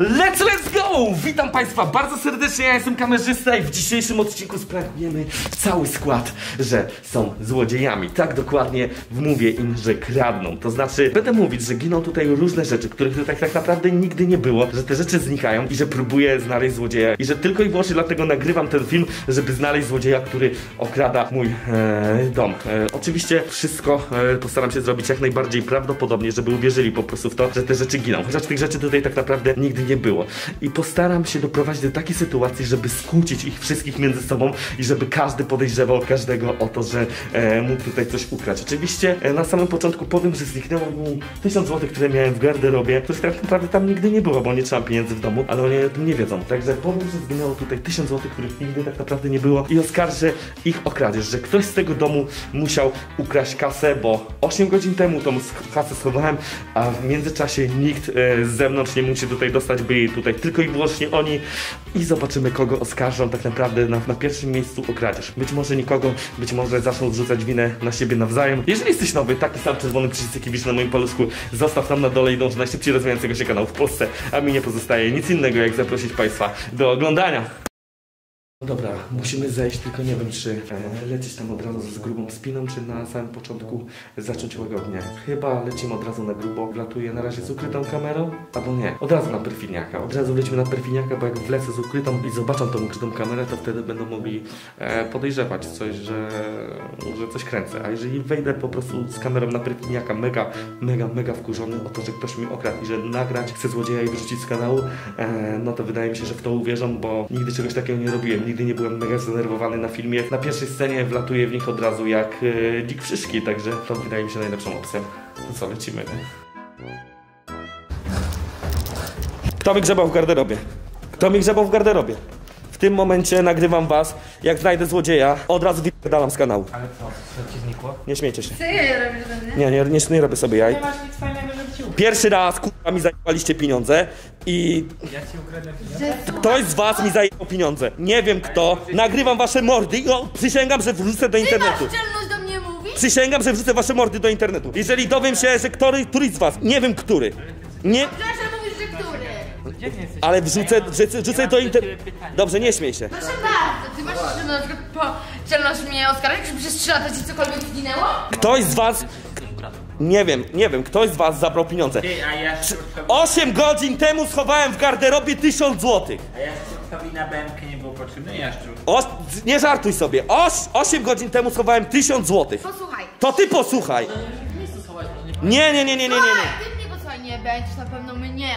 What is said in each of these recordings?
Let's, let's go! Witam Państwa bardzo serdecznie, ja jestem kamerzysta i w dzisiejszym odcinku spragnujemy cały skład, że są złodziejami. Tak dokładnie mówię im, że kradną. To znaczy, będę mówić, że giną tutaj różne rzeczy, których tutaj tak naprawdę nigdy nie było, że te rzeczy znikają i że próbuję znaleźć złodzieja i że tylko i wyłącznie dlatego nagrywam ten film, żeby znaleźć złodzieja, który okrada mój e, dom. E, oczywiście wszystko e, postaram się zrobić jak najbardziej prawdopodobnie, żeby uwierzyli po prostu w to, że te rzeczy giną. Chociaż tych rzeczy tutaj tak naprawdę nigdy nie było. I postaram się doprowadzić do takiej sytuacji, żeby skłócić ich wszystkich między sobą i żeby każdy podejrzewał każdego o to, że e, mógł tutaj coś ukraść. Oczywiście e, na samym początku powiem, że zniknęło mi 1000 zł, które miałem w garderobie, których tak naprawdę tam nigdy nie było, bo nie trzymam pieniędzy w domu, ale oni o tym nie wiedzą. Także powiem, że zginęło tutaj 1000 zł, których nigdy tak naprawdę nie było i oskarżę ich o kradzież, że ktoś z tego domu musiał ukraść kasę, bo 8 godzin temu tą kasę schowałem, a w międzyczasie nikt e, z zewnątrz nie mógł się tutaj dostać, byli tutaj tylko i wyłącznie oni i zobaczymy kogo oskarżą tak naprawdę na, na pierwszym miejscu o kradzież. Być może nikogo, być może zaczną zrzucać winę na siebie nawzajem. Jeżeli jesteś nowy, taki sam czerwony przycisk jaki na moim paluszku, zostaw tam na dole i dąż najszybciej rozwijającego się kanału w Polsce, a mi nie pozostaje nic innego jak zaprosić Państwa do oglądania. Dobra, musimy zejść, tylko nie wiem czy e, lecieć tam od razu z grubą spiną, czy na samym początku zacząć łagodnie. Chyba lecimy od razu na grubo, wlatuję na razie z ukrytą kamerą, albo nie, od razu na perfiniaka. Od razu lecimy na perfiniaka, bo jak wlecę z ukrytą i zobaczą tą ukrytą kamerę, to wtedy będą mogli e, podejrzewać coś, że, że coś kręcę. A jeżeli wejdę po prostu z kamerą na perfiniaka mega, mega, mega wkurzony o to, że ktoś mi okradł i że nagrać chce złodzieja i wyrzucić z kanału, e, no to wydaje mi się, że w to uwierzą, bo nigdy czegoś takiego nie robiłem. Nigdy nie byłem mega zdenerwowany na filmie. Na pierwszej scenie wlatuję w nich od razu jak e, dzik szyszki, także to wydaje mi się najlepszą opcją. To co, lecimy? Kto mi grzebał w garderobie? Kto mi grzebał w garderobie? W tym momencie nagrywam was, jak znajdę złodzieja, od razu wydalam z kanału. Ale co, co ci znikło? Nie śmiejcie się. Co ja robię do mnie? Nie, nie, nie, nie robię sobie jaj. Nie masz nic fajnego, żeby ci ukradł. Pierwszy raz kurwa mi zajebaliście pieniądze i Ja ci ukradnę pieniądze. ktoś z was mi zajebał pieniądze. Nie wiem kto. Nagrywam wasze mordy i o, przysięgam, że wrzucę do Ty masz internetu. czelność do mnie mówić? Przysięgam, że wrzucę wasze mordy do internetu. Jeżeli dowiem się, że który, któryś z was, nie wiem który, nie, Proszę mówić, że który? Gdzie ty jesteś? ale wrzucę, wrzucę, wrzucę do internetu. Dobrze, nie śmiej się. Proszę bardzo, ty masz jeszcze na przykład po czelność mnie oskarżyć, czy przez 3 lata ci cokolwiek zginęło? Ktoś z was, nie wiem, nie wiem, ktoś z was zabrał pieniądze. Ty, a ja się 8 godzin temu schowałem w garderobie 1000 złotych. A jaszczurkowi na bębkę nie było potrzebny jaszczur. O, nie żartuj sobie. Oś, 8 godzin temu schowałem 1000 złotych. Posłuchaj. To ty posłuchaj. Nie, nie, nie, nie, nie, nie, nie. Ty mnie posłuchaj, nie będziesz na pewno mnie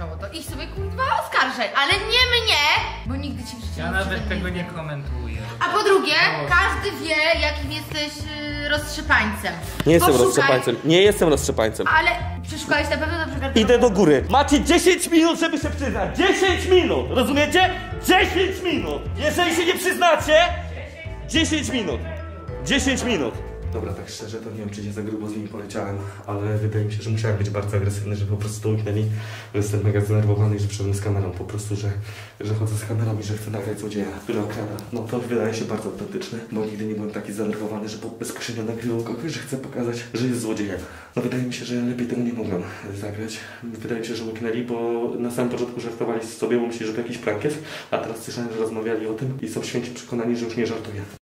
oskarżało. To idź sobie kurwa oskarżaj, ale nie mnie, bo nigdy ci w życiu Ja nie nawet tego nie komentuję. A po drugie, każdy wie, jakim jesteś y, roztrzepańcem. Nie jestem Poszukaj, roztrzepańcem. Nie jestem roztrzepańcem. Ale przeszukałeś na pewno na przykład... Idę do góry. Macie 10 minut, żeby się przyznać. 10 minut! Rozumiecie? 10 minut! Jeżeli się nie przyznacie, 10 minut. 10 minut. Dobra, tak szczerze, to nie wiem, czy się za grubo z nimi poleciałem, ale wydaje mi się, że musiałem być bardzo agresywny, żeby po prostu uniknęli. że Jestem mega zdenerwowany i że przyszedłem z kamerą, po prostu, że, że chodzę z kamerą i że chcę nagrać złodzieja, który okrada. No to wydaje się bardzo autentyczne, bo nigdy nie byłem taki zdenerwowany, że po bezkrzywią nagrywał kogoś, że chcę pokazać, że jest złodziejem. No wydaje mi się, że lepiej tego nie mogłem zagrać. Wydaje mi się, że łyknęli, bo na samym początku żartowali sobie, bo myśleli, że to jakiś prank jest, a teraz słyszałem, że rozmawiali o tym i są święci przekonani, że już nie żartuję.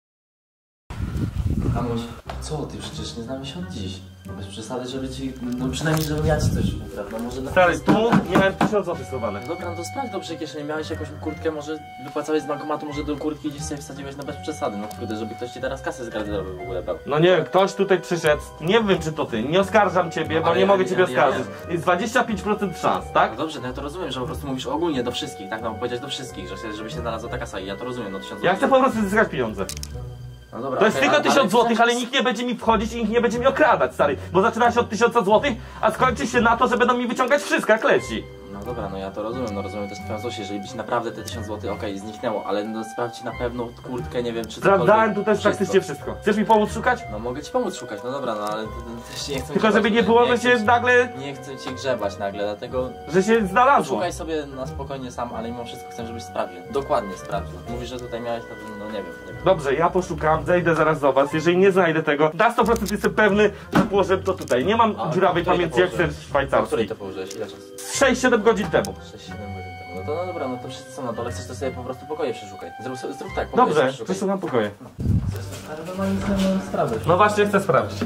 Co ty? Przecież nie znamy się od dziś. Bez przesady, żeby ci, no przynajmniej żebym ja ci coś ukradł, no może. Stary, tu miałem 1000 zł schowane. No Dobra, no to sprawdź dobrze kieszeni, miałeś jakąś kurtkę, może wypłacałeś z bankomatu, może do kurtki gdzieś sobie wsadziłeś, no bez przesady, no kurde, żeby ktoś ci teraz kasę z garderoby w ogóle brał. No nie wiem, ktoś tutaj przyszedł, nie wiem czy to ty, nie oskarżam ciebie, bo Ale nie ja- mogę ciebie ja- ja- oskarżyć. Jest 25% szans, No tak? dobrze, no ja to rozumiem, że po prostu mówisz ogólnie do wszystkich, tak? No powiedzieć do wszystkich, że się, żeby się znalazła ta kasa i ja to rozumiem, no tysiąc Ja chcę po prostu zyskać pieniądze. No dobra, To jest tylko ale- 1000 ale- zł, ale nikt nie będzie mi wchodzić i nikt nie będzie mi okradać, stary. Bo zaczyna się od 1000 zł, a skończy się na to, że będą mi wyciągać wszystko jak leci. No dobra, no ja to rozumiem, no rozumiem też twoją Zosię, jeżeli byś naprawdę te 1000 zł, okej, zniknęło, ale no sprawdź na pewno kurtkę, nie wiem, czy Sprawdzałem cokolwiek, tutaj wszystko. praktycznie wszystko. Chcesz mi pomóc szukać? No mogę ci pomóc szukać, no dobra, no ale to- to też nie chcę Tylko żeby nie było, że się nagle, Nie chcę cię grzebać nagle, dlatego że się znalazło. szukaj sobie na spokojnie sam, ale mimo wszystko chcę, żebyś sprawdził. Dokładnie sprawdził. Mówisz, że tutaj miałeś, no, no nie wiem. Dobrze, ja poszukam, zejdę zaraz do was. Jeżeli nie znajdę tego, na 100% jestem pewny, że położę to tutaj. Nie mam A, dziurawej a której pamięci to jak położyłeś? A której szwajcarski. to położyłeś? Ile czasu? 6-7 godzin temu. 6-7 godzin temu. No to no dobra, no to wszyscy są na dole, chcesz to sobie po prostu pokoje przeszukaj. Zrób, zrób tak, pokoje Dobrze, sobie przeszukaj. przeszukam pokoje. Ale to ma nic nie sprawdzać. No właśnie chcę sprawdzić.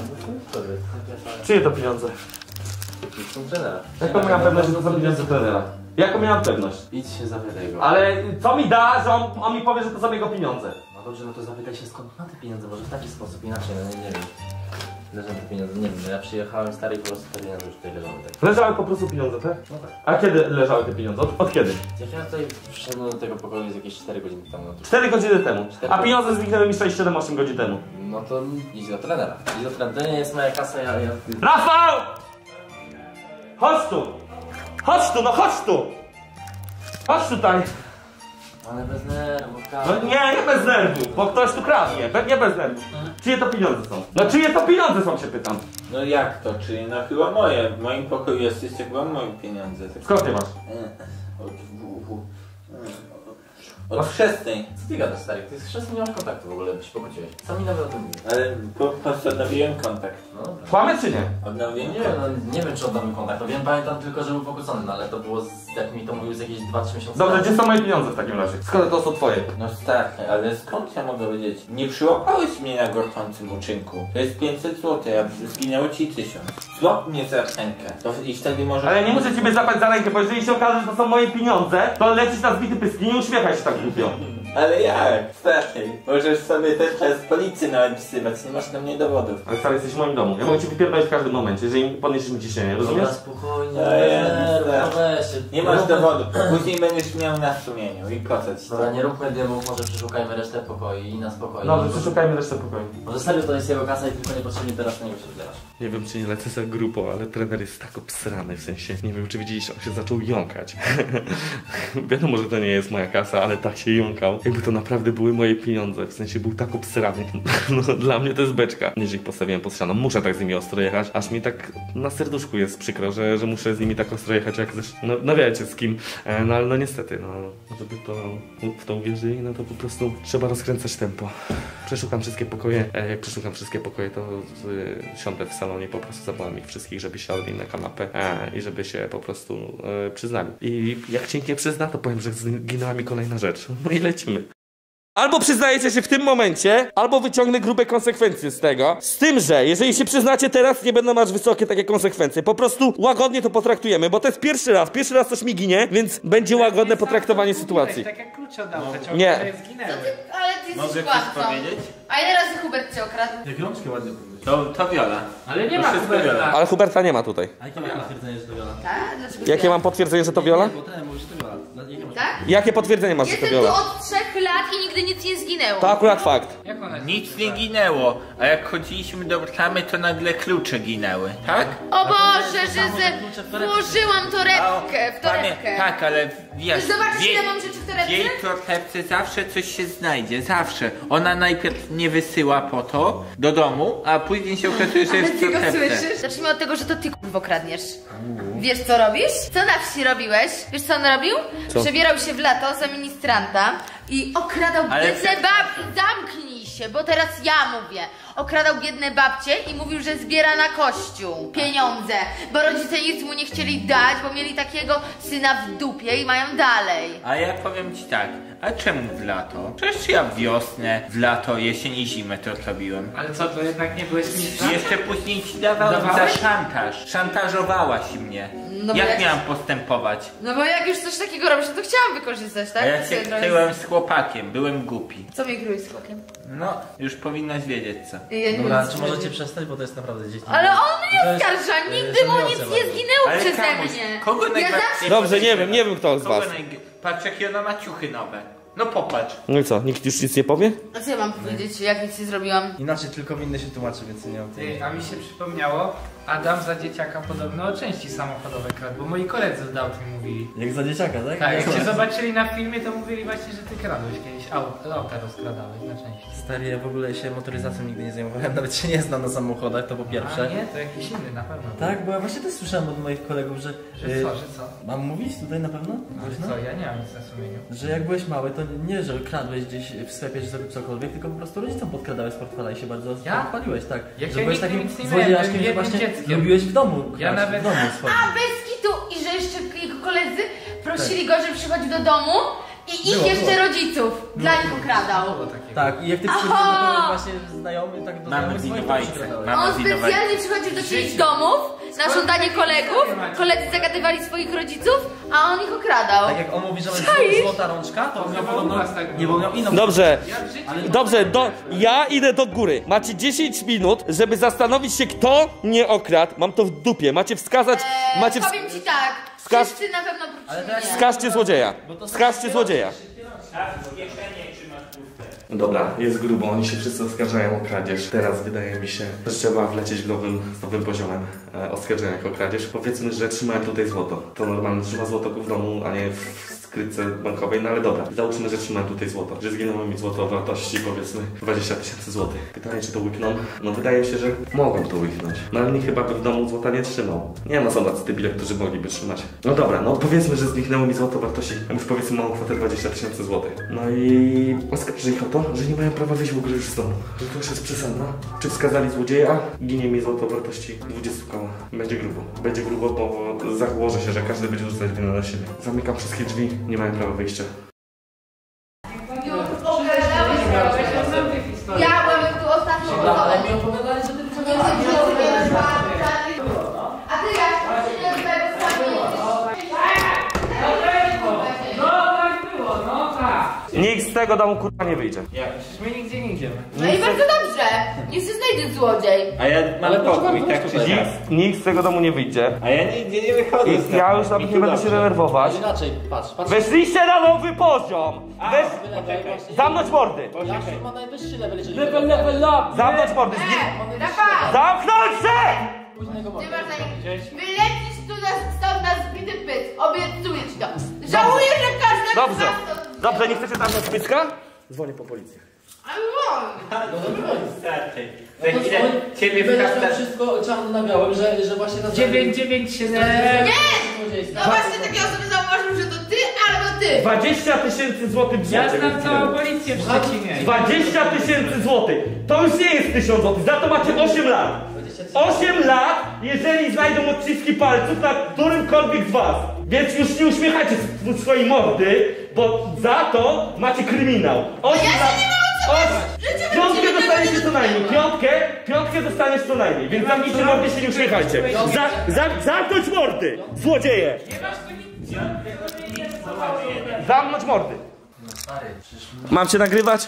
Czyje to pieniądze? Są trenera. Jaką miałem pewność, że to są pieniądze trenera? Jaką miałem pewność? Idź się zapytaj go. Ale co mi da, że on, on mi powie, że to są jego pieniądze? No dobrze, no to zapytaj się skąd ma te pieniądze, może w taki sposób, inaczej, no nie, nie wiem. Leżą te pieniądze, nie wiem, no ja przyjechałem stary i po prostu te pieniądze już tutaj leżą tak. Leżały po prostu pieniądze, tak? No tak. A kiedy leżały te pieniądze? Od, od kiedy? Jak ja tutaj wszedłem do tego pokoju jest jakieś 4 godziny temu, no to... 4 godziny temu. A pieniądze zniknęły mi 6, 7, 8 godzin temu. No to idź do trenera. Idź do trenera, to nie jest moja kasa, ja... ja... Rafał! Chodź tu! Chodź tu, no chodź tu! Chodź tutaj! Ale bez nerwów, No nie, nie bez nerwów, bo ktoś tu kradnie. Be- Nie bez nerwów. Czyje to pieniądze są? No czyje to pieniądze są, się pytam. No jak to, czyli no chyba moje. W moim pokoju jesteście chyba moje pieniądze. Tak Skąd ty masz? E, Od WW. Od chrzestnej. Co ty gadasz, stary? Ty z chrzestnym nie masz kontaktu w ogóle, się pokłóciłeś. Co mi nawet o tym? Ale po prostu odnowiłem kontakt. No dobra. Kłamie czy nie? Odnowiłem Nie wiem, no, nie wiem czy oddamy kontakt. No wiem, pamiętam tylko, że był pokłócony, no ale to było, z, jak mi to mówił, z jakieś 2-3 miesiące Dobrze, temu. gdzie są moje pieniądze w takim razie? Skoro to są twoje? No stary, ale skąd ja mogę wiedzieć? Nie przyłapałeś mnie na gorącym uczynku. To jest 500 zł, a zginęło ci 1000. Złap mnie za rękę. To i wtedy może... Ale nie muszę ciebie zapać za rękę, bo jeżeli się okaże, że to są moje pieniądze, to lecisz na zbity pyski, nie uśmiechaj się tak głupio. Ale jak? Stary, możesz sobie też przez policję nawet wzywać, nie masz do mnie dowodów. Ale stary, jesteś w moim domu. Ja mogę ci wypierdolić w każdym momencie, jeżeli podniesiesz mi ciśnienie, rozumiesz? Dobra, spokojnie, no weź się. Nie masz dowodów. Później będziesz miał na sumieniu i to? Dobra, nie róbmy dymów, może przeszukajmy resztę pokoi i na spokojnie. Dobrze, przeszukajmy resztę pokoju. Może serio to jest jego kasa i tylko niepotrzebnie teraz na niego się wdzielasz. Nie wiem, czy nie lecę za grupą, ale trener jest tak obsrany, w sensie, nie wiem, czy widzieliście, on się zaczął jąkać. Wiadomo, że to nie jest moja kasa, ale tak się jąkał. Jakby to naprawdę były moje pieniądze, w sensie był tak obsrany. No, dla mnie to jest beczka. Jeżeli postawiłem pod ścianą, muszę tak z nimi ostro jechać, aż mi tak na serduszku jest przykro, że, że muszę z nimi tak ostro jechać, jak też, no, no wiecie z kim. E, No ale no niestety, no, żeby to w to uwierzyli, no to po prostu trzeba rozkręcać tempo. Przeszukam wszystkie pokoje. E, Jak przeszukam wszystkie pokoje, to siądę w salonie, po prostu zawołam ich wszystkich, żeby siadli na kanapę e, i żeby się po prostu e, przyznali. I jak się nie przyzna, to powiem, że zginęła mi kolejna rzecz. No i lecimy. Albo przyznajecie się w tym momencie, albo wyciągnę grube konsekwencje z tego. Z tym, że jeżeli się przyznacie teraz, nie będą aż wysokie takie konsekwencje. Po prostu łagodnie to potraktujemy, bo to jest pierwszy raz. Pierwszy raz coś mi ginie, więc będzie łagodne potraktowanie sytuacji. Tak jak klucze od auta, Nie. zginęły. Ale ty Mogę jesteś coś kłamcą. powiedzieć? A ile razy Hubert cię okradł? Jak rączkę ładnie. To, to Wiola. Ale nie To ma wszystko Huberta. Wiola. Ale Huberta nie ma tutaj. A jakie masz potwierdzenie, że to Viola? Tak? Dlaczego Jakie mam potwierdzenie, że to Viola? Nie, bo ten mówi, że to Jakie masz? Tak? Jakie potwierdzenie masz, że to Jestem tu od trzech lat i nigdy nic nie zginęło. To akurat fakt. Jak ona Nic nie ginęło, a jak chodziliśmy do bramy, to nagle klucze ginęły, tak? O Boże, że ze... włożyłam torebkę w torebkę. Tak, ale wiesz, Zobaczysz, ile mam rzeczy w torebce? w jej torebce zawsze coś się znajdzie, zawsze. Ona najpierw nie wysyła po to do domu, a później się okazuje, że Ale jest w ty go torebce. słyszysz? Zacznijmy od tego, że to ty kurwo kradniesz. Wiesz co robisz? Co na wsi robiłeś? Wiesz co on robił? Co? Przebierał się w lato za ministranta i okradał Ale babcie. Zamknij się, bo teraz ja mówię. Okradał biedne babcie i mówił, że zbiera na kościół pieniądze, bo rodzice nic mu nie chcieli dać, bo mieli takiego syna w dupie i mają dalej. A ja powiem ci tak, a czemu w lato? Przecież ja w wiosnę, w lato, jesień i zimę to robiłem. Ale co, to jednak nie byłeś mistrzem? Jeszcze później ci dawałem za Dawałeś? szantaż. Szantażowałaś mnie. No bo jak jak- miałam postępować? No bo jak już coś takiego robisz, to chciałam wykorzystać, tak? A ja się kryłem z chłopakiem, byłem głupi. Co mi kryłeś z bokiem? No, już powinnaś wiedzieć co. Ja nie Dobra, wiem, czy możecie przestać, bo to jest naprawdę dzieci. Ale on mnie oskarża, nigdy mu nic nie zginęło Ale przeze Kamuś, mnie. kogo ja najbardziej zawsze... Dobrze, nie wiem, nie wiem kto z Kogo was. naj... Patrz jakie ona ma ciuchy nowe. No popatrz. No i co, nikt już nic nie powie? A co ja mam powiedzieć, jak nic nie zrobiłam? Inaczej tylko w inny się tłumaczy, więc nie o tym. Ty, a mi się przypomniało, Adam za dzieciaka podobno o części samochodowe kradł, bo moi koledzy z Dauty mówili. Jak za dzieciaka, tak? Tak, jak cię zobaczyli na filmie, to mówili właśnie, że ty kradłeś kiedyś auto, auta rozkradałeś na części. Stary, ja w ogóle się motoryzacją nigdy nie zajmowałem, nawet się nie znam na samochodach, to po A pierwsze. nie, to jakiś inny na pewno. Tak, bo ja właśnie też słyszałem od moich kolegów, że... Że y, co, że co? Mam mówić tutaj na pewno? Głośno? co, ja nie mam nic na sumieniu. Że jak byłeś mały, to nie, że kradłeś gdzieś w sklepie, czy zrobił cokolwiek, tylko po prostu rodzicom podkradałeś z portfela i się bardzo Ja? chwaliłeś, tak. Jak że ja byłeś takim nic nie miałem, złodziejaszkiem, że właśnie dzieckiem. lubiłeś w domu, Ja nawet- w domu swoim. A bez kitu! I że jeszcze jego koledzy prosili go, żeby przychodził do domu i ich Było, jeszcze było. rodziców dla nich ukradał. Tak, i jak ty Aha! przychodzisz do kogoś właśnie znajomy, tak do Mamy znajomych swoich winowajcę. też ukradałeś. Mamy On winowajcę. specjalnie przychodził do czyichś domów na żądanie kolegów, koledzy zagadywali swoich rodziców, a on ich okradał. Tak jak on mówi, że on Czaisz? jest złota rączka, to on miał podobno... tak Nie, bo on miał inną... Dobrze, dobrze, do, ja idę do góry. Macie 10 minut, żeby zastanowić się, kto nie okradł. Mam to w dupie. Macie wskazać, Eee, macie powiem ci tak, wskaz- wszyscy na pewno prócz mnie. wskażcie złodzieja. Wskażcie zładzieja. Dobra, jest grubo, oni się wszyscy oskarżają o kradzież. Teraz wydaje mi się, że trzeba wlecieć w nowym, z nowym poziomem e, oskarżenia o kradzież. Powiedzmy, że trzymałem tutaj złoto. To normalnie trzyma złoto w domu, a nie w skrytce bankowej, no ale dobra. Załóżmy, że trzymałem tutaj złoto. Że zginęło mi złoto o wartości powiedzmy 20 tysięcy złotych. Pytanie, czy to łykną? No wydaje mi się, że mogą to łyknąć. No ale nikt chyba by w domu złota nie trzymał. Nie no, są tacy debile, którzy mogliby trzymać. No dobra, no powiedzmy, że zniknęło mi złoto wartości, już powiedzmy małą kwotę 20 tysięcy złotych. No i oskarżę ich o to, że nie mają prawa wyjść w ogóle już z domu. Że to już jest przesada. Czy wskazali złodzieja? Ginie mi złoto wartości 20 koła. Będzie grubo. Będzie grubo, bo założę się, że każdy będzie rzucać winę na siebie. Zamykam wszystkie drzwi, nie mają prawa wyjścia. Ja byłem tu ostatnią Dobra, ale osobą. mi opowiadali, że ty Nie wyciągałeś... wiem, A ty jak? Ty nie odbierz No tak było, no tak. Nikt z tego domu kurwa nie wyjdzie. Przecież my nigdzie nie idziemy. No i bardzo dobrze. Niech się znajdzie złodziej. A ja mam Ale pokój, tak czy siak. Nikt z tego domu nie wyjdzie. A ja nigdzie nie wychodzę I z ja już nawet nie będę się denerwować. Inaczej, patrz, patrz. Weszliście na nowy poziom! Weź... Zamknąć mordy! Jasiu ma najwyższy level, jeżeli... Level, level up! Zamknąć mordy! E! Zamknąć się! Ty masz na na, stąd na zbity pyt. Obiecuję ci to. Żałuję, że każdy Dobrze, dobrze, nie chcecie tam na spiska? Dzwonię po policję. Starczy. No to Za chwilę on- ciebie będziesz miał wszystko czarno na białym, że, że właśnie na 997. Nie! No właśnie takie osoby zauważył, że to ty albo ty. 20 tysięcy złotych Ja złotych. znam całą policję w Szczecinie. 20 tysięcy złotych! To już nie jest 1000 złotych, za to macie 8 lat! 8 lat, jeżeli znajdą odciski palców na którymkolwiek z was. Więc już nie uśmiechajcie sw- swojej mordy, bo za to macie kryminał. 8 Ja się lat. nie mam o co bym Piątkę ciebie dostaniecie co nie najmniej, dotknęła. piątkę, piątkę dostaniesz co najmniej, więc zamknijcie mordy się nie uśmiechajcie. Za, za, zamknąć mordy, złodzieje! Zamknąć mordy. Mam cię nagrywać?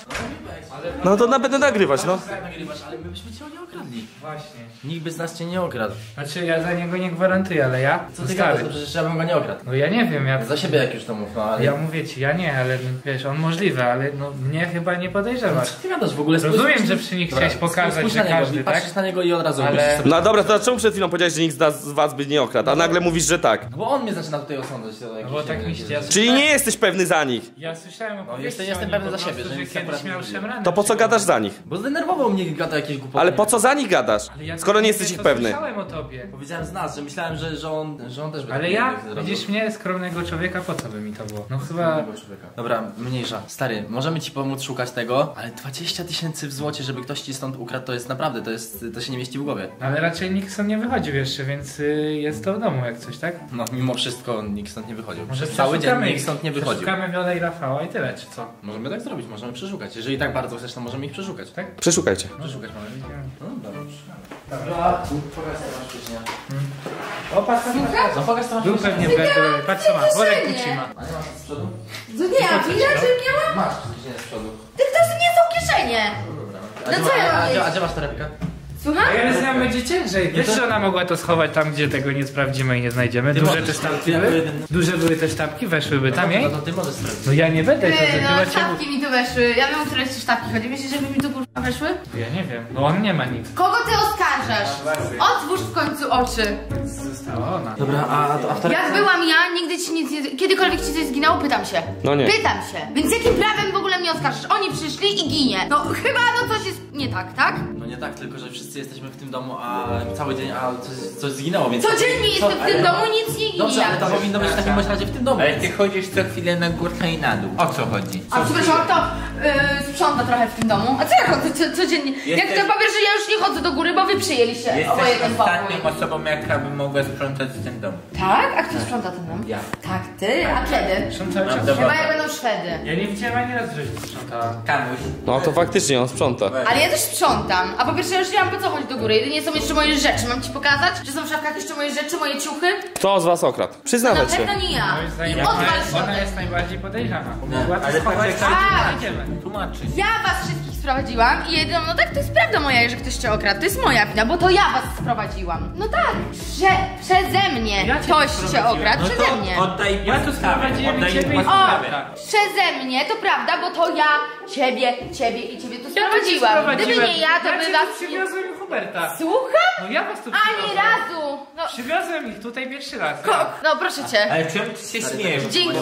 No to na, będę nagrywać, no. Tak nagrywasz, ale my byśmy cię nie okradli. Właśnie. Nikt by z nas cię nie okradł. Znaczy ja za niego nie gwarantuję, ale ja. Co ty gadasz? No Przecież ja bym go nie okradł. No ja nie wiem, ja. Za siebie jak już to mów, no ale... Ja mówię ci, ja nie, ale no, wiesz, on możliwe, ale no mnie chyba nie podejrzewasz. Co ty gadasz w ogóle? Rozumiem, Spójrz- że przy nich Dobra, chciałeś pokazać, spójrz że na niego, każdy, tak? Patrzysz na niego i od razu Ale- No dobra, to czemu przed chwilą powiedziałeś, że nikt z, nas, z was by nie okradł, a nagle mówisz, że tak? No bo on mnie zaczyna tutaj osądzać. No jakieś, bo tak mi się-. Czyli nie jesteś pewny za nich. Ja słyszałem o No, jestem- jestem pewny za siebie, że nic że akurat kiedyś nie miał mówiłem. szemrany. To po co gadasz za nich? Bo zdenerwował mnie gada jakieś głupoty. Ale po co za nich gadasz? Ale ja Skoro nie jesteś ich pewny. Słyszałem o tobie. Powiedziałem z nas, że myślałem, że, że, on, że on też by Ale ja, widzisz mnie, skromnego człowieka, po co by mi to było? No chyba... Dobra, mniejsza. Stary, możemy ci pomóc szukać tego, ale 20 tysięcy w złocie, żeby ktoś ci stąd ukradł, to jest naprawdę, to jest, to się nie mieści w głowie. Ale raczej nikt stąd nie wychodził jeszcze, więc y, jest to w domu jak coś, tak? No, mimo wszystko nikt stąd nie wychodził. Może Przez cały dzień przeszukamy nikt ich. stąd nie wychodził. Przeszukamy Wiolę i Rafała i tyle, czy co? Możemy tak zrobić, możemy przeszukać. Jeżeli tak bardzo chcesz, to możemy ich przeszukać. Tak? Przeszukajcie. Przeszukać mamy. No dobra. Dobra, pokaż co masz później. O, patrz, patrz, patrz. No pokaż co masz Był patrz co ma, worek Gucci ma. A nie masz z przodu? To nie, a widać, że miałam? Masz kieszenie z przodu. Ty to nie są kieszenie. No dobra. A, No a gdzie masz torebkę? Słucham? A ja znam będzie ciężej. Wiesz, to- że ona mogła to schować tam, gdzie tego nie sprawdzimy i nie znajdziemy? Ty Duże możesz. te sztabki Ja były? Duże były te sztabki? Weszłyby tam jej? No to ty możesz sprawdzić. No ja nie będę, to Ty, chyba no sztabki mi tu weszły. Ja wiem, o której ci sztabki chodzi. Myślisz, żeby mi tu kurwa weszły? Ja nie wiem, no on nie ma nic. Kogo ty oskarżasz? Otwórz w końcu oczy. Została ona. Dobra, a, a, a w torebce? Jak byłam ja, nigdy ci nic nie... Kiedykolwiek ci coś zginęło? Pytam się. No nie. Pytam się. Więc jakim prawem w ogóle mnie oskarżysz. Oni przyszli i ginie. No chyba no coś jest nie tak, tak? No nie tak, tylko że wszyscy jesteśmy w tym domu, a cały dzień, a coś, coś zginęło, więc... Codziennie Co- jestem w tym domu, nic nie ginie. Dobrze, ale to powinno być w takim razie w tym domu. Ale ty chodzisz co chwilę na górkę i na dół. O co chodzi? A przepraszam, to yy, sprząta trochę w tym domu. A co ja chodzę co, codziennie? Jak Jesteś- to powiesz, że ja już nie chodzę do góry, bo wy przyjęliście oboje ten pokój. ostatnią osobą, jaka by mogła sprzątać ten dom. Tak? A kto sprząta ten dom? Ja. Tak, ty? A kiedy? Są cały czas. Chyba jak będą Szwedy. Ja nie widziałem ani razu, żeś sprzątała. Kamuś. No to faktycznie on sprząta. Ale ja też sprzątam. A po pierwsze, ja już nie mam po co chodzić do góry. Jedynie są jeszcze moje rzeczy. Mam ci pokazać, że są w szafkach jeszcze moje rzeczy, moje ciuchy? Kto z was okradł? To na Przyznawać się. pewno nie ja. I odwal ona, jest najbardziej podejrzana. Mogła to ale schować Tak. Tłumaczyć. Ja was wszystkich sprowadziłam i jedyną, no tak, to jest prawda moja, że ktoś cię okradł. To jest moja wina, bo to ja was sprowadziłam. No tak, prze, przeze mnie. Ja cię Ktoś cię okradł, No przeze to mnie. oddaj Ja tu sprowadziłem oddaj ciebie i podstawę. tak. Przeze mnie, to prawda, bo to ja ciebie, ciebie i ciebie tu Ja sprowadziłam. Gdyby nie ja, to ja by was Huberta. Słucham? No ja was tu Ani przywiozłem. razu! No, Przywiozłem ich tutaj pierwszy raz. ko- no proszę cię. Ale czemu ty się śmiejesz? Dzięki.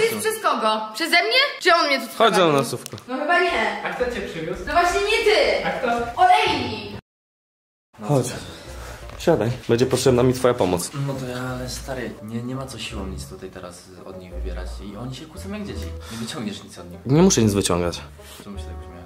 Jest przez kogo? Przeze mnie? Czy on mnie tu za mną, Sówko. No chyba nie. A kto cię przywiózł? No właśnie nie ty! A kto? Olejnik! Chodź. Siadaj. Będzie potrzebna mi twoja pomoc. No to ja, ale stary, nie, nie ma co siłą nic tutaj teraz od nich wybierać i oni się kłócą jak dzieci. Nie wyciągniesz nic od nich. Nie muszę nic wyciągać. Czemu się tak uśmiechasz?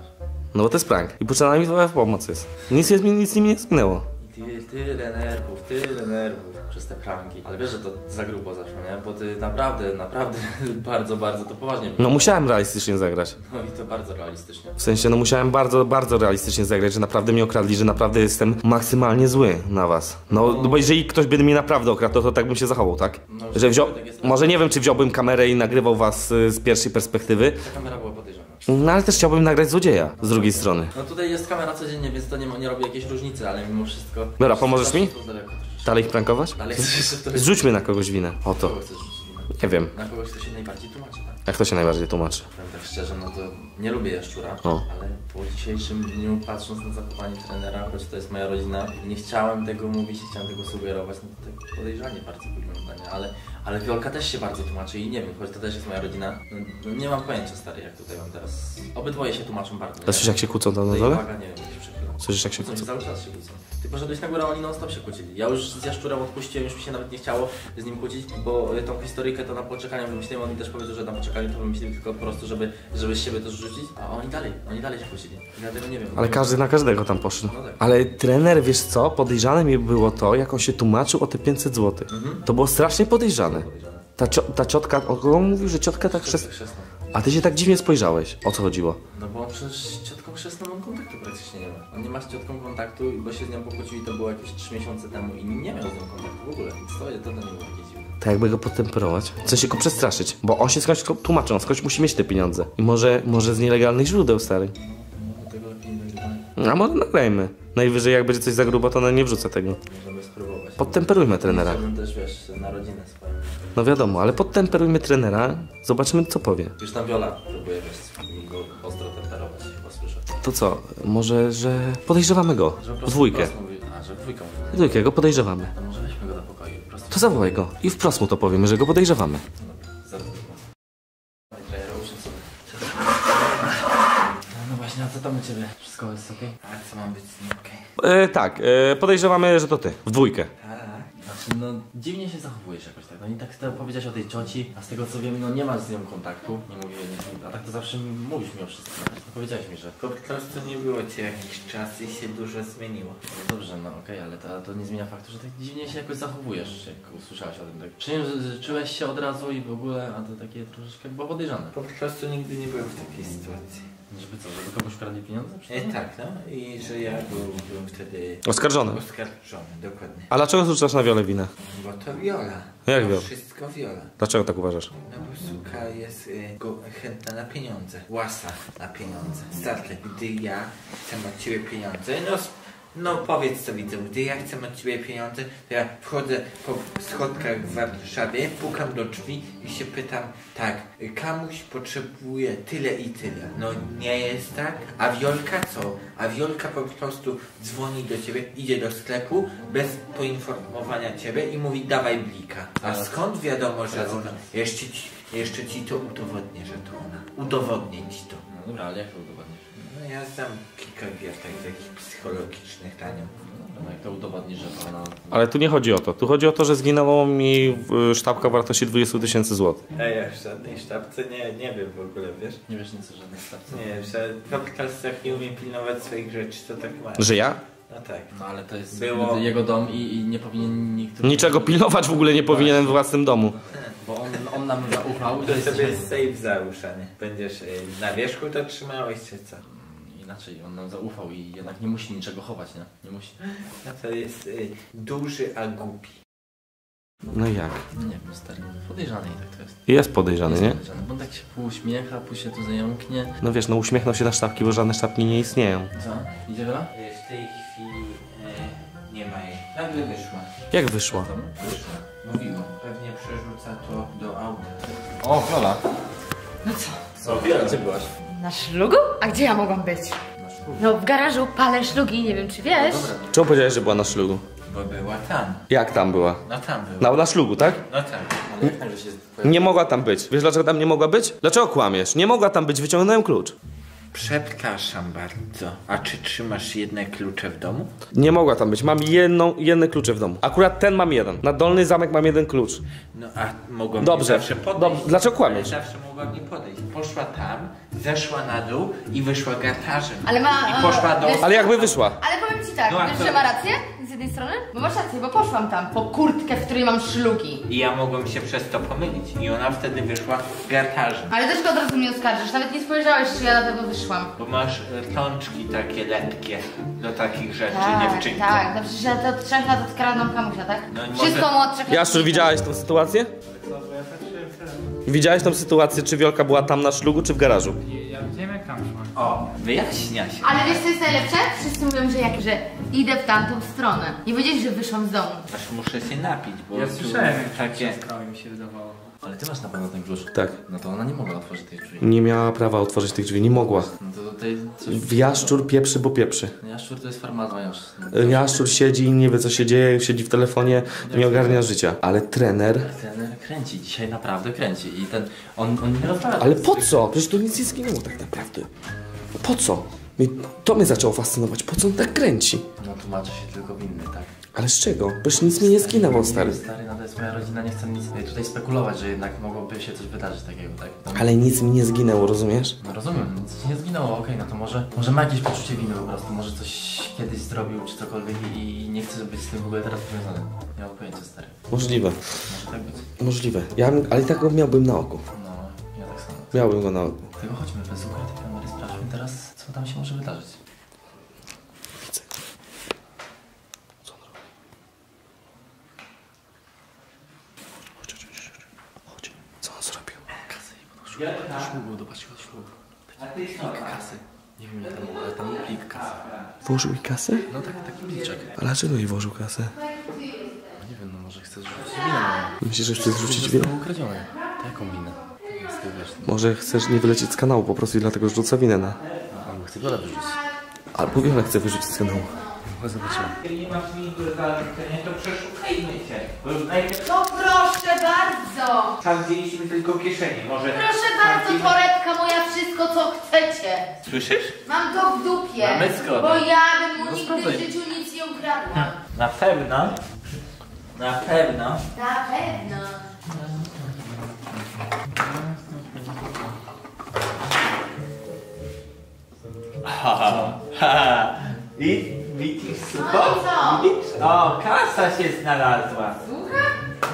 No bo to jest prank. I potrzebna mi twoja pomoc jest. Nic, jest, nic mi nie zginęło. I ty, tyle nerwów, tyle nerwów przez te pranki. Ale wiesz, że to za grubo zaszło, nie? Bo ty naprawdę, naprawdę bardzo, bardzo to poważnie No musiałem realistycznie zagrać. No i to bardzo realistycznie. W sensie, no musiałem bardzo, bardzo realistycznie zagrać, że naprawdę mnie okradli, że naprawdę jestem maksymalnie zły na was. No, no bo jeżeli ktoś by mnie naprawdę okradł, to, to tak bym się zachował, tak? No, Że wziął, tak jest. może nie wiem, czy wziąłbym kamerę i nagrywał was y, z pierwszej perspektywy, Ta kamera. No ale też chciałbym nagrać złodzieja z drugiej strony. No tutaj jest kamera codziennie, więc to nie, ma- nie robi jakiejś różnicy, ale mimo wszystko... Dobra, pomożesz mi? Dalej ich prankować? Dalej chcesz to jest... Zrzućmy na kogoś winę. O to. Kogo chcesz rzucić? Nie wiem. Na kogoś, kto się najbardziej tłumaczy, tak? Jak to się najbardziej tłumaczy? Powiem tak szczerze, no to nie lubię jaszczura, O. ale po dzisiejszym dniu, patrząc na zachowanie trenera, choć to jest moja rodzina, nie chciałem tego mówić, nie chciałem tego sugerować, no to tak podejrzanie bardzo wygląda, nie? Ale, ale Wiolka też się bardzo tłumaczy i nie wiem, choć to też jest moja rodzina, no, no nie mam pojęcia stary, jak tutaj mam teraz. Obydwoje się tłumaczą bardzo. A słyszysz jak się kłócą tam na Tutaj dole? uwaga, nie wiem, jak się. Słyszysz jak się Kłócą cały czas się kłócą. Ty poszedłeś na górę, a oni non stop się kłócili. Ja już z Jaszczurem odpuściłem, już mi się nawet nie chciało z nim kłócić, bo y, tą historyjkę to na poczekaniu wymyśliłem, on mi też powiedział, że na poczekaniu to wymyślił tylko po prostu, żeby, żeby z siebie to zrzucić, a oni dalej, oni dalej się kłócili. I dlatego nie wiem. Ale każdy na każdego tam poszedł. No tak. Ale trener, wiesz co? Podejrzane mi było to, jak on się tłumaczył o te 500 zł. To było strasznie podejrzane. Podejrzane. Ta, cio- ta ciotka, on mówił, że ciotka tak chrzest... A ty się tak dziwnie spojrzałeś. O co chodziło? No bo przecież z ciotką chrzestną on kontaktu praktycznie nie ma. On nie ma z ciotką kontaktu, bo się z nią pokłócił i to było jakieś 3 miesiące temu i nie miał z nią kontaktu w ogóle. Więc to, to dla mnie było takie dziwne. Tak jakby go podtemperować. W sensie go przestraszyć. Bo on się skądś tłumaczy, on skądś musi mieć te pieniądze. I może, może z nielegalnych źródeł, stary. No tego lepiej nie nagrywamy. A może nagrajmy. Najwyżej jak będzie coś za grubo, to no nie wrzucę tego. Możemy spróbować. Podtemperujmy trenera. Chciałbym też, wiesz, na rodzinę swoją. No wiadomo, ale podtemperujmy trenera. Zobaczymy co powie. Już tam Viola próbuje, wiesz, To co? Może, że podejrzewamy go. Że dwójkę. Mówi, a, że dwójkę mówi. Dwójkę go podejrzewamy. To może weźmy go do pokoju. To zawołaj go. I wprost mu to powiemy, że go podejrzewamy. No. No, no właśnie, a co tam u Ciebie? Wszystko jest okej? A co mam być z nim okej? E, tak, e, podejrzewamy, że to ty. W dwójkę. No dziwnie się zachowujesz jakoś tak. No i tak to powiedziałeś o tej cioci, a z tego co wiem, no nie masz z nią kontaktu. Nie mówię nic, a tak to zawsze mówisz mi o wszystkim. No, powiedziałeś mi, że Po prostu nie było cię jakiś czas i się dużo zmieniło. no dobrze, no okej, ale to, to nie zmienia faktu, że tak dziwnie się jakoś zachowujesz, jak usłyszałeś o tym. Tak. Czułeś się od razu i w ogóle, a to takie troszeczkę było podejrzane. Po prostu nigdy nie byłem w takiej sytuacji. Żeby co, żeby komuś kradli pieniądze? Przy E, tak, no i że ja był, byłem wtedy Oskarżony. oskarżony, dokładnie. A dlaczego zrzucasz na wiole winę? Bo to Viola. Jak to Viola? Wszystko Viola. Dlaczego tak uważasz? No bo suka jest y, go, chętna na pieniądze. Łasa na pieniądze. Starczy, gdy ja chcę od ciebie pieniądze, no No powiedz co widzę, gdy ja chcę od ciebie pieniądze, to ja wchodzę po schodkach w Warszawie, pukam do drzwi i się pytam, tak, kamuś potrzebuje tyle i tyle. No nie jest tak? A Wiolka co? A Wiolka po prostu dzwoni do ciebie, idzie do sklepu bez poinformowania ciebie i mówi dawaj blika. A skąd wiadomo, że ona? Jeszcze ci, jeszcze ci to udowodnię, że to ona. Udowodnię ci to. No dobra, ale jak to ja znam kilka gwiazdek takich psychologicznych tanio. No jak to udowodnisz, że to ona... Ale tu nie chodzi o to. Tu chodzi o to, że zginęło mi y, sztabka wartości 20 tysięcy złotych. Ej, ja w żadnej sztabce nie, nie wiem w ogóle, wiesz? Nie wiesz nic o żadnej stawce. Nie, że podcast jak nie umie pilnować swoich rzeczy, to tak ma. Że ja? No tak. No ale to jest Było- jego dom i, i nie powinien nikt... Niczego pilnować w ogóle nie powinienem w własnym domu. Bo on, on nam zaufał to To jest sobie dzisiaj... safe załóż, a nie? Będziesz y, na wierzchu to trzymałeś, czy co? Inaczej, on nam zaufał i jednak nie musi niczego chować, nie? Nie musi. To jest y, duży, a głupi. No jak? No nie wiem, stary, podejrzany i tak to jest. Jest podejrzany, Jest nie? podejrzany, bo on tak się półśmiecha, pół się tu zająknie. No wiesz, no uśmiechnął się na sztabki, bo żadne sztabki nie istnieją. Co? Idzie Wela? Y, W tej chwili y, nie ma jej. Nagle wyszła. Jak wyszło? Wyszła. Mówiło. Pewnie przerzuca to do auta. O, Wela! No co? Co, Wela, gdzie byłaś? Na szlugu? A gdzie ja mogłam być? Na szkół. No w garażu palę szlugi, nie wiem czy wiesz. Dobra, Czemu powiedziałeś, że była na szlugu? Bo była tam. Jak tam była? No tam była. Na, na szlugu, tak? No tam. ale jak tam, że się pojawiła? Nie mogła tam być. Wiesz dlaczego tam nie mogła być? Dlaczego kłamiesz? Nie mogła tam być, wyciągnąłem klucz. Przepraszam bardzo. A czy trzymasz jedne klucze w domu? Nie mogła tam być. Mam jedną, jedne klucze w domu. Akurat ten mam jeden. Na dolny zamek mam jeden klucz. No a mogłam Dobrze. nie zawsze podejść. Dobrze. Dlaczego kłamiesz? Zawsze mogłam nie podejść. Poszła tam, zeszła na dół i wyszła gatarzem. Ale ma... I poszła do... wiesz- Ale jakby wyszła? Ale powiem ci tak, No, a wiesz, co? że ma rację jednej strony? Bo masz rację, bo poszłam tam po kurtkę, w której mam szlugi. I ja mogłem się przez to pomylić. I ona wtedy wyszła gatarzem. Ale też go od razu mnie oskarżysz, nawet nie spojrzałeś, czy ja na pewno wyszłam. Bo masz rączki takie letkie do takich rzeczy, Tak, dziewczynko. tak, dobrze, że to od trzech lat odkradną kamusia, tak? No i Wszystko może- mu od trzech lat. Jaszczur, widziałeś tą sytuację? Widziałeś tą sytuację, czy Wiolka była tam na szlugu, czy w garażu? Ja wiem jak tam szła. O, wyjaśnia się. Ale wiesz co jest najlepsze? Wszyscy mówią, że jak, że idę w tamtą stronę. Nie wiedzieć, że wyszłam z domu. Aż muszę się napić, bo Ja słyszałem jak takie... mi się wydawało. Ale ty masz na pewno ten klucz. Tak. No to ona nie mogła otworzyć tych drzwi. Nie miała prawa otworzyć tych drzwi, nie mogła. No to tutaj coś... Jaszczur pieprzy, bo pieprzy. Jaszczur to jest farmazoniarz. Jaszczur siedzi i nie wie co się dzieje, siedzi w telefonie, nie ogarnia życia. Ale trener... Ten kręci, dzisiaj naprawdę kręci i ten, on, on nie rozmawia. Ale po co? Przecież tu nic nie zginęło tak naprawdę. Po co? Mi- To mnie zaczęło fascynować. Po co on tak kręci? No tłumaczy się tylko winny, tak? Ale z czego? Przecież nic mi nie zginęło, stary. Stary, no to jest moja rodzina, nie chcę nic tutaj spekulować, że jednak mogłoby się coś wydarzyć takiego, tak? No, Ale nic mi nie zginęło, rozumiesz? no rozumiem, nic ci nie zginęło, okej, no to może, może ma jakieś poczucie winy po prostu, może coś kiedyś zrobił czy cokolwiek i, i nie chce być z tym w ogóle teraz powiązany. Nie mam pojęcia, stary. Możliwe. Może tak być. Możliwe. Ja, bym- ale i tak go miałbym na oku. No, ja tak samo. Miałbym go na oku. Tylko chodźmy bez ukrytej tam się może wydarzyć. Widzę. Co on robi? Chodź, chodź, chodź, chodź. Chodź. Co on zrobił? Kasy i podłożył. Do ślubu, do patrzcie, do Plik kasy. Nie wiem ile tam ale tam plik kasy. Włożył jej kasę? No tak, taki pliczek. A dlaczego jej włożył kasę? No nie wiem, no może chce zrzucić winę. Myślisz, że chce zrzucić winę? ukradzione. Taką winę. Tak wiesz. Może chcesz nie wylecieć z kanału po prostu i dlatego rzuca winę na... Albo chce wiele wyrzucić. Albo wiele chce wyrzucić z kanału. Chyba zobaczymy. Jeżeli nie masz nic do zarzucenia, to przeszukajmy cię. Najpierw No proszę bardzo! tam wzięliśmy tylko kieszenie. Może... Proszę bardzo, torebka moja, wszystko co chcecie. Słyszysz? Mam to w dupie. Mamy zgodę. Bo ja bym mu No nigdy w życiu nic nie ukradła. Na pewno. Na pewno. Na pewno. Ha, ha. I widzisz, No suko? i co? Widzisz? O, kasa się znalazła. Słucham?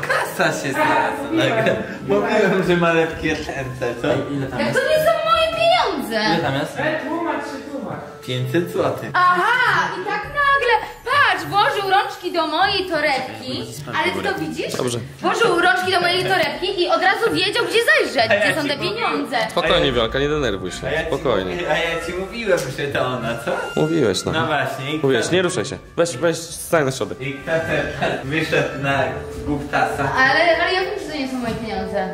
Kasa się znalazła. Tak. Mówiłem, że ma lepkie ręce, co? Ile tam Jak jest? to nie są moje pieniądze. Ile tam jest? E, tłumacz się, tłumacz. 500 zł. Aha, i tak nagle, patrz, włożył rączki do mojej torebki, ale ty to widzisz? Dobrze. Włożył rączki do mojej torebki i od razu wiedział, gdzie zajrzeć, gdzie są te pieniądze. Spokojnie, Wiolka, nie denerwuj się. Spokojnie. A ja ci mówiłem, że to ona, co? Mówiłeś, no. No właśnie. i kto- Mówiłeś, nie ruszaj się. Weź, weź, stań na środek. I kto ten wyszedł na guptasa? Ale, ale ja wiem, że to nie są moje pieniądze.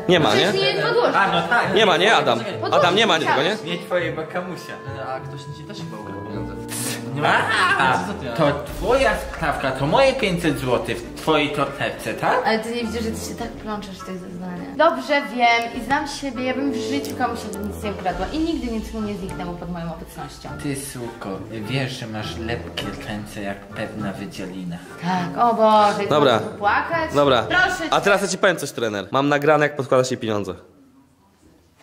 Nie ma, Przecież nie? nie. A, no tak. Nie ma, nie, Adam? Adam, nie ma tego, nie? Nie twoje bakamusia. A ktoś ci też chyba ukradł pieniądze. A, to twoja sprawka, to moje 500 zł w twojej tortewce, tak? Ale ty nie widzisz, że ty się tak plączesz w tych zeznaniach. Dobrze wiem i znam siebie, ja bym w życiu komuś nic nie ukradła i nigdy nic mu nie zniknęło pod moją obecnością. Ty, suko, wiesz, że masz lepkie ręce jak pewna wydzielina. Tak, o Boże, Dobra. płakać? Dobra. Proszę A teraz ja ci powiem coś, trener. Mam nagrane, jak podkłada się pieniądze.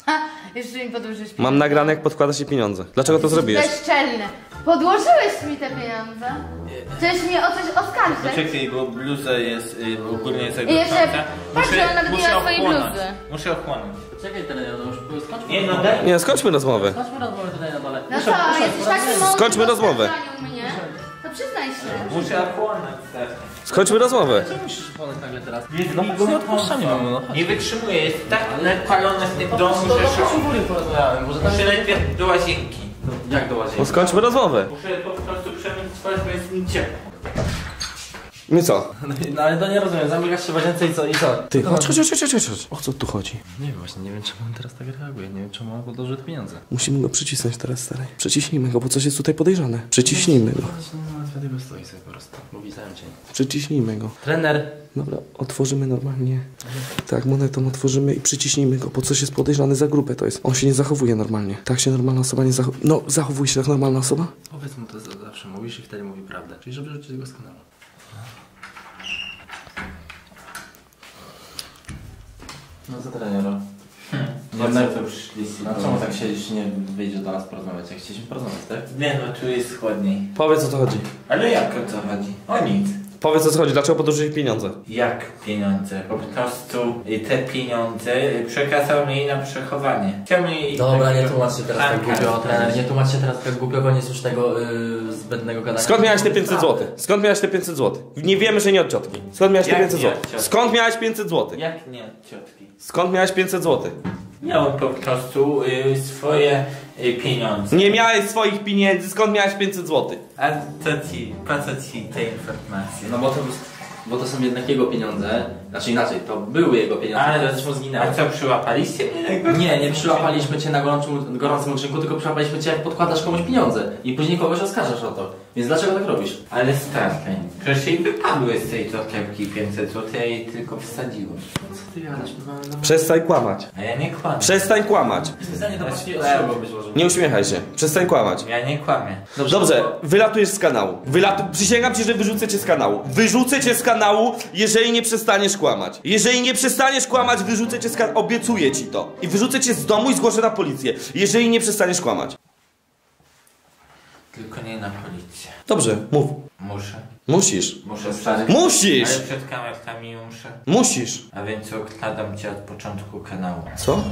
Ha, jeszcze mi podłożysz Mam nagrane, jak podkłada się pieniądze. Dlaczego to zrobiłeś? Bezczelny. Podłożyłeś mi te pieniądze? Chciałeś mnie o coś oskarżyć? Czekaj, bo bluza jest y, ogólnie I jeszcze- patrzę, on nawet nie ma swojej ochłonąć. bluzy. Muszę ochłonąć. Czekaj, trener, no już skończmy Nie no, rozmowę. daj. Nie, skończmy rozmowę. Skończmy rozmowę tutaj na dole. No co, jesteś taki mądry, Skończmy rozmowę. oskarżaniu mnie? To przyznaj się. Muszę ochłonąć, stary. Skończmy rozmowę. Czemu musisz płonąć nagle teraz? Jest No nie odpuszczamy no. Nie wytrzymuję, jest tak napalone w tym domu, No że szok. Muszę najpierw do łazienki. No, Jak do No łazienki? skończmy rozmowę. Muszę po prostu przemyć twarz, bo jest mi ciepło. No i co? No ale to nie rozumiem, zamykasz się w łazience i co? I co? Ty, chodź, chodź, chodź, chodź, chodź, chodź. O co tu chodzi? Nie wiem właśnie, nie wiem czemu on teraz tak reaguje, nie wiem czemu on podłożył te pieniądze. Musimy go przycisnąć teraz, stary. Przyciśnijmy go, bo coś jest tutaj podejrzane. Przyciśnijmy go. No, tego stoi sobie po prostu, bo widziałem cię. Przyciśnijmy go. Trener! Dobra, otworzymy normalnie. Tak, monetą otworzymy i przyciśnijmy go, bo coś jest podejrzane za grupę to jest. On się nie zachowuje normalnie. Tak się normalna osoba nie zachowuje. No, zachowuje się jak normalna osoba? Powiedz mu to za- zawsze mówisz i wtedy mówi prawdę. Czyli żeby rzucić tego z kanału. No trenero? No Nie, co tu przyszliście? A czemu tak siedzisz nie wyjdziesz do nas porozmawiać? Jak chcieliśmy porozmawiać, tak? Nie no, tu jest chłodniej. Powiedz o co chodzi. Ale jak o co chodzi? O nic. Powiedz o co chodzi, dlaczego podróżujesz pieniądze? Jak pieniądze? Po prostu y, te pieniądze y, przekazał mi na przechowanie. Chciał mi Dobra, nie takiego tłumacz się teraz tak głupio, trener, nie tłumacz się teraz tak głupio, koniec już tego yy, zbędnego gadania. Skąd miałeś te 500 zł? Skąd miałeś te 500 zł? Nie wiemy, że nie od ciotki. Skąd miałeś te Jak 500 nie zł? ciotki? Skąd miałeś 500 zł? Jak nie od ciotki? Skąd miałeś 500 zł? Miałem po prostu y, swoje y, pieniądze. Nie miałeś swoich pieniędzy, skąd miałeś 500 zł? A co ci, po co ci te informacje? No bo to, bo to są jednak jego pieniądze, znaczy inaczej, to były jego pieniądze, Ale zresztą zginęły. A co, przyłapaliście mnie? Nie, nie przyłapaliśmy cię na gorącym, gorącym uczynku, tylko przyłapaliśmy cię jak podkładasz komuś pieniądze i później kogoś oskarżasz o to. Więc dlaczego tak robisz? Ale strasznie. Przecież jej wypadły z tej tortewki 500 zł, ja jej tylko wsadziłem. Co ty gadasz? No, no, Przestań kłamać. A ja nie kłamię. Przestań kłamać. Specjalnie. Nie uśmiechaj się. Przestań kłamać. Ja nie kłamię. Dobrze, wylatujesz z kanału. Wylatu... Przysięgam ci, że wyrzucę cię z kanału. Wyrzucę cię z kanału, jeżeli nie przestaniesz kłamać. Jeżeli nie przestaniesz kłamać, wyrzucę cię z kanału. Obiecuję ci to. I wyrzucę cię z domu i zgłoszę na policję. Jeżeli nie przestaniesz kłamać. Tylko nie na policję. Dobrze, mów. Muszę. Musisz. Muszę stary. Musisz! Ale przed kamerkami muszę. Musisz. A więc okradam cię od początku kanału. Co?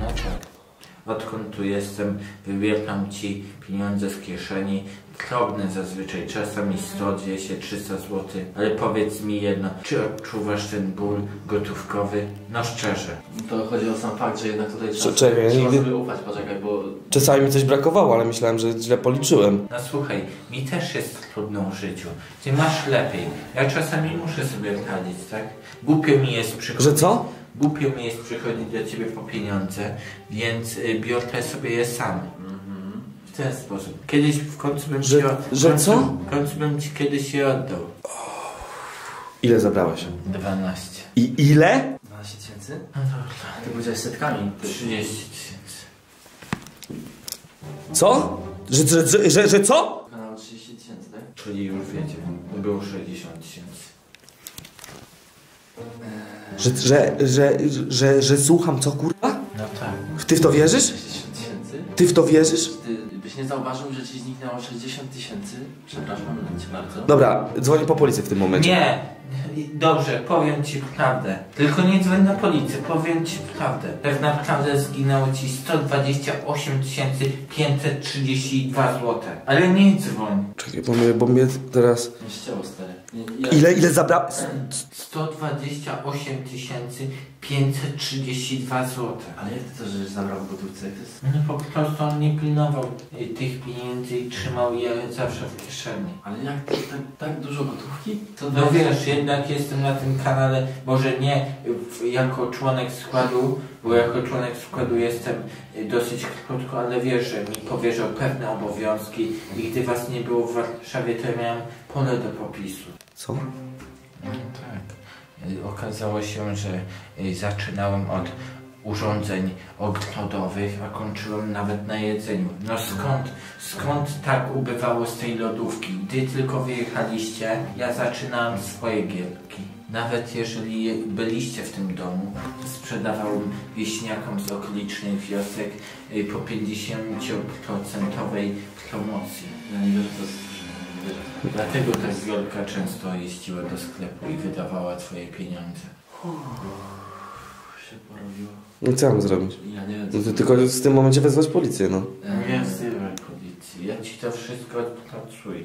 No tak. Odkąd tu jestem, wybieram ci pieniądze z kieszeni, drobne zazwyczaj, czasami 100, 200, 300 zł. Ale powiedz mi jedno, czy odczuwasz ten ból gotówkowy? No szczerze. To chodzi o sam fakt, że jednak tutaj trzeba, Czekaj, ja trzeba nigdy- sobie ufać, poczekaj, bo Czasami mi coś brakowało, ale myślałem, że źle policzyłem. No słuchaj, mi też jest trudno w życiu. Ty masz lepiej. Ja czasami muszę sobie radzić, tak? Głupio mi jest przychodzić. Że co? Głupio mi jest przychodzić do ciebie po pieniądze, więc y, biorę sobie je sam. W ten sposób. Kiedyś w końcu bym Że- ci... że końcu, co? W końcu bym ci kiedyś je oddał. Ile zabrałeś? 12. I ile? 12 tysięcy? Ty powiedziałeś setkami. Ty, 30 tysięcy. Co? Że, że, że, że, że co? kanał 30 tysięcy, tak? Czyli już wiecie, było 60 tysięcy. Że, że, że, że, że słucham co kurwa? No tak. Ty w to wierzysz? 60 tysięcy? Ty w to wierzysz? Ty byś nie zauważył, że ci zniknęło 60 tysięcy? Przepraszam cię bardzo. Dobra, dzwonię po policję w tym momencie. Nie, Dobrze, powiem ci prawdę. Tylko nie dzwoń na policję, powiem ci prawdę. Tak naprawdę zginęło ci 128 532 zł. Ale nie dzwoń. Czekaj, bo mnie, bo mnie teraz... Nie stary. Ja... Ile, ile zabra... 128 532 zł. Ale jak to, że zabrał w jest... No po prostu on nie pilnował y, tych pieniędzy i trzymał je zawsze w kieszeni. Ale jak to, tak, tak dużo gotówki? To No wiesz, jednak jestem na tym kanale, może nie jako członek składu, bo jako członek składu jestem y, dosyć krótko, ale wiesz, że mi powierzał pewne obowiązki i gdy was nie było w Warszawie, to ja miałem pole do popisu. Co? No tak. Y, Okazało się, że y, zaczynałem od urządzeń ogrodowych, a kończyłem nawet na jedzeniu. No skąd, skąd tak ubywało z tej lodówki? Gdy tylko wyjechaliście, ja zaczynałem swoje gierki. Nawet jeżeli je- byliście w tym domu, sprzedawałem wieśniakom z okolicznych wiosek y, po 50% promocji. Ja nie wierzę, to jest... Nie wierzę. Dlatego ta Wiolka często jeździła do sklepu i wydawała swoje pieniądze. się porobiło. No co ja mam zrobić? Ja nie wiem, No to tylko w tym momencie wezwać policję, no. Nie wzywaj policji, ja ci to wszystko odpracuję.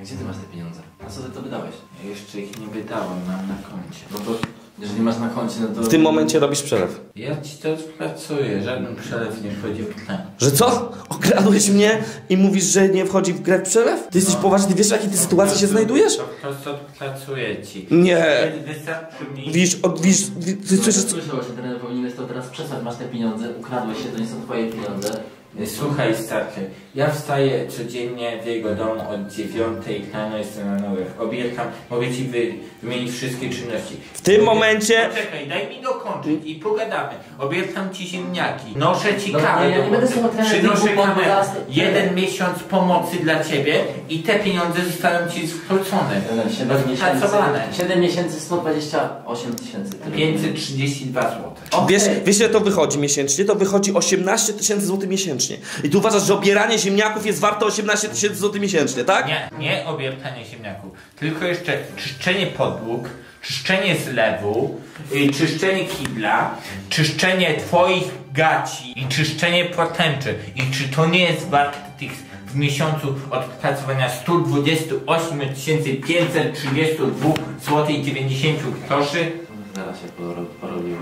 A gdzie ty masz te pieniądze? Na co ty to wydałeś? Ja jeszcze ich nie wydałem, mam na koncie. No to, jeżeli masz na koncie, no to... W tym momencie robisz przelew. Ja ci to odpracuję, żaden przelew nie wchodzi w grę. Że co? Okradłeś mnie i mówisz, że nie wchodzi w grę w przelew? Ty jesteś poważny, ty wiesz w jakiej ty sytuacji się znajdujesz? Po prostu odpracuję ci. Nie. Wystarczy mi... Widzisz, od, widzisz, wi- ty słyszysz co? Słyszałeś, trener powinieneś to teraz przesłać, masz te pieniądze, ukradłeś się, to nie są twoje pieniądze. Słuchaj starczy, ja wstaję codziennie w jego domu od dziewiątej rano jestem na nogach. Obiecam, mogę ci wy, wymienić wszystkie czynności. W tym momencie... Poczekaj, daj mi dokończyć i pogadamy. Obiecam ci ziemniaki. Noszę ci Dobra, kawę. ja nie będę Przynoszę zaraz- Jeden miesiąc pomocy dla ciebie i te pieniądze zostaną ci zwrócone. Trener, 7 miesięcy, Odpracowane. 7 miesięcy, 128 tysięcy. Tyle. 532 zł. Okej. Wiesz, wiesz ile to wychodzi miesięcznie? To wychodzi 18 tysięcy złotych miesięcznie. I ty uważasz, że obieranie ziemniaków jest warte 18 tysięcy złotych miesięcznie, tak? Nie, nie obiertanie ziemniaków, tylko jeszcze czyszczenie podłóg, czyszczenie zlewu, y, czyszczenie kibla, czyszczenie twoich gaci i czyszczenie portęczy. I czy to nie jest warte tych w miesiącu odpracowania 128 532 zł 90 groszy? Zaraz się poro- porobiło.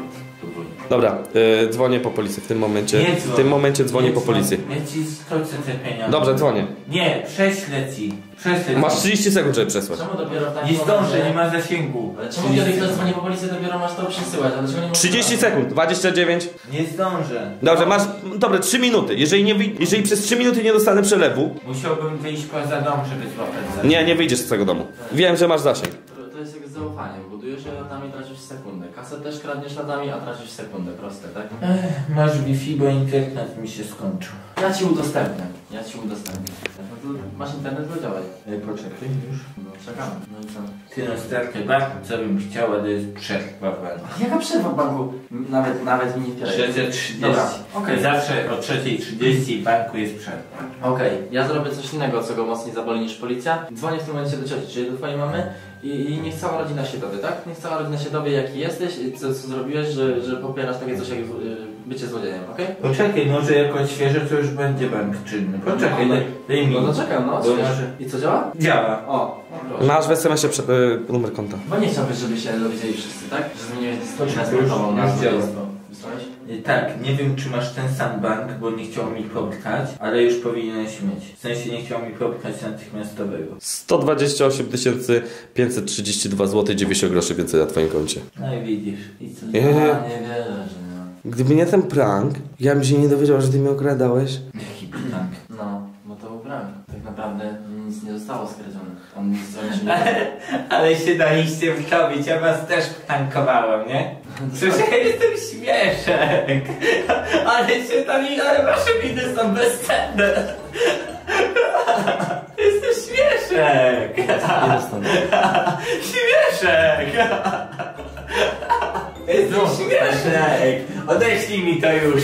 Dobra, y, dzwonię po policję w tym momencie. Nie W dzwoń. tym momencie dzwonię Nie po policję. Ja ci stracę te pieniądze. Dobrze, dzwonię. Nie, prześlę ci. Prześlę Masz ci. 30 sekund, żeby przesłać. Czemu dopiero w takim Nie zdążę, nie ma zasięgu. Ale czemu kiedy ktoś dzwoni po policję, dopiero masz to przesyłać? A dlaczego nie możesz 30 sekund, 29. Nie zdążę. Dobrze, masz, dobre, 3 minuty. Jeżeli, nie, wy- jeżeli przez 3 minuty nie dostanę przelewu, Musiałbym wyjść poza dom, żeby złapać nie, nie wyjdziesz z tego domu. Wiem, że masz zasięg. To, to jest jak z zaufaniem. Budujesz je latami, tracisz sekundę. Kasę też kradniesz latami, a tracisz sekundę. Proste, tak? Ech, Masz Wi-Fi, bo internet mi się skończył. Ja ci udostępnię. Ja ci udostępnię. No to masz internet, to działaj. Ej, poczekaj już. No czekamy. No i co? Ty no starkę bardzo co bym chciał, ale jest przerwa bardzo. Jaka przerwa w banku? Nawet, nawet mi nie wpieraj. 3.30. Dobra, okej. Zawsze o 3.30 w banku jest przerwa. Okej, ja zrobię coś innego, co go mocniej zaboli niż policja. Dzwonię w tym momencie do cioci, czyli do twojej mamy i, i niech cała rodzina się dowie, tak? Niech cała rodzina się dowie, jaki jesteś i co, co zrobiłeś, że, że popierasz takie coś jak y, bycie złodziejem, okej? Poczekaj, może jako świeże to już będzie bank czynny. Poczekaj, No, daj, daj mi. No to czekam, no. Bo może- I co działa? Działa. O, no proszę. Masz w SMS-ie prze, y, numer konta. Bo nie chciałbyś, żeby się dowiedzieli wszyscy, tak? Że zmieniłeś Już- dyscyplinę sportową na już działa. złodziejstwo. Y, Tak, nie wiem czy masz ten sam bank, bo nie chciał mi pobrać, ale już powinieneś mieć. W sensie nie chciał mi pobrać natychmiastowego. 128 532 zł 90 groszy więcej na twoim koncie. No i widzisz. I co? Nie. A, nie wierzę, że nie. Gdyby nie ten prank, ja bym się nie dowiedział, że ty mnie okradałeś. Jaki prank? No, to prank. Tak naprawdę nic nie zostało skradzione. On nic się nie... Ale się daliście wrobić, ja was też prankowałem, nie? Przecież ja jestem śmieszek. Ale się dali, ale wasze winy są bezcenne. Jestem śmieszek. Śmieszek. Jestem śmieszek. Odeślij mi to już.